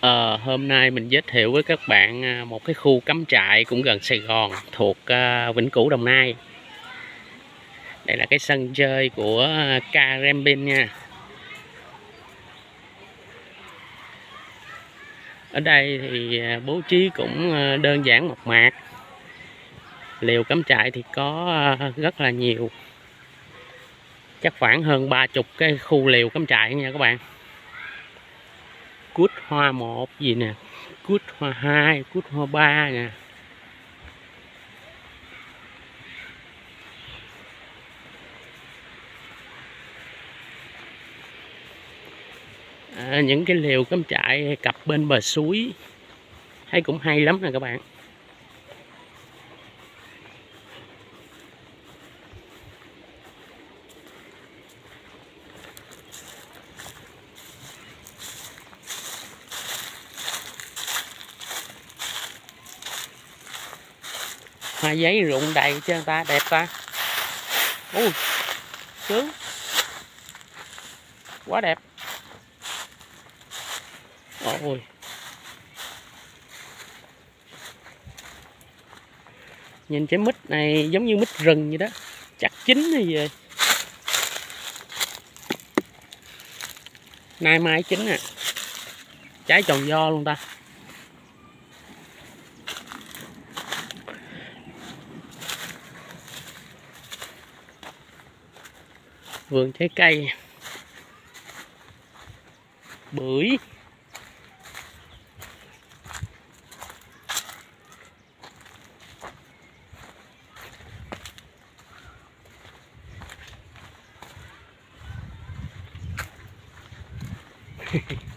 à, hôm nay mình giới thiệu với các bạn à, một cái khu cắm trại cũng gần Sài Gòn thuộc uh, Vĩnh Cửu Đồng Nai. Đây là cái sân chơi của à, Karembin nha. Ở đây thì bố trí cũng đơn giản mộc mạc. Liều cắm trại thì có rất là nhiều. Chắc khoảng hơn 30 cái khu liều cắm trại nha các bạn cút hoa một gì nè? Cút hoa hai cút hoa ba nè. À, những cái liều cắm trại cặp bên bờ suối. Thấy cũng hay lắm nè các bạn. Hoa giấy rụng đầy chứ ta, đẹp ta. Ui, sướng. Quá đẹp. Ôi. Nhìn trái mít này giống như mít rừng vậy đó chắc chín hay gì nay mai chín à. Trái tròn do luôn ta. Vườn trái cây. Bưởi.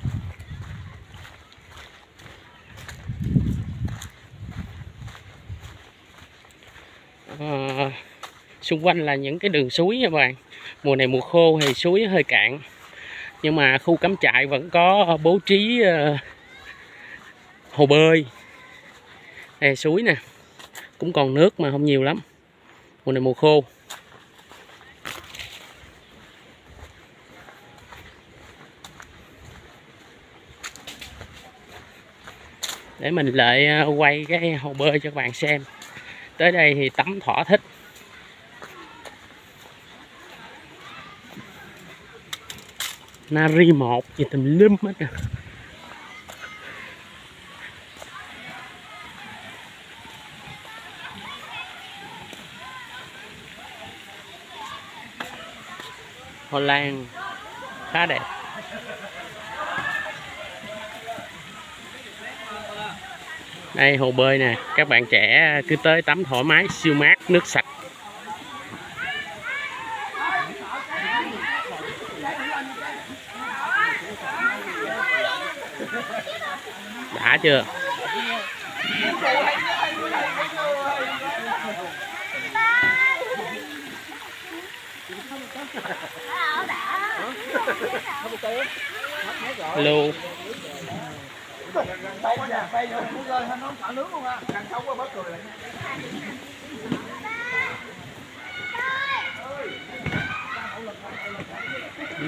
À, xung quanh là những cái đường suối nha các bạn mùa này mùa khô thì suối hơi cạn. Nhưng mà khu cắm trại vẫn có bố trí ờ, hồ bơi. Đây suối nè. Cũng còn nước mà không nhiều lắm. Mùa này mùa khô. Để mình lại ờ, quay cái hồ bơi cho các bạn xem. Tới đây thì tắm thỏa thích. Nari một gì tùm lum hết kìa. Hoa Lan, khá đẹp. Đây, hồ bơi nè, các bạn trẻ cứ tới tắm thoải mái, siêu mát, nước sạch. Đã chưa? Lưu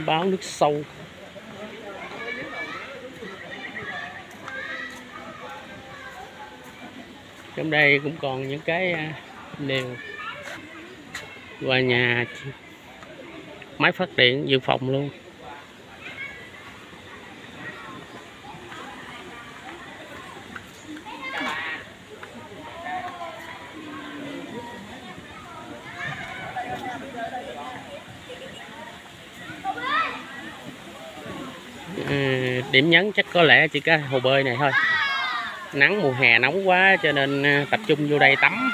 báo nước sâu. Trong đây cũng còn những cái đều và nhà, máy phát điện dự phòng luôn. À, điểm nhấn chắc có lẽ chỉ có hồ bơi này thôi nắng mùa hè nóng quá cho nên à, tập trung vô đây tắm.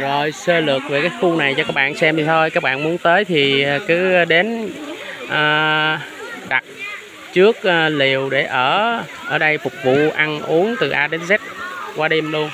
Rồi sơ lược về cái khu này cho các bạn xem thì thôi. Các bạn muốn tới thì à, cứ đến à, đặt trước à, liều để ở ở đây phục vụ ăn uống từ A đến Z qua đêm luôn.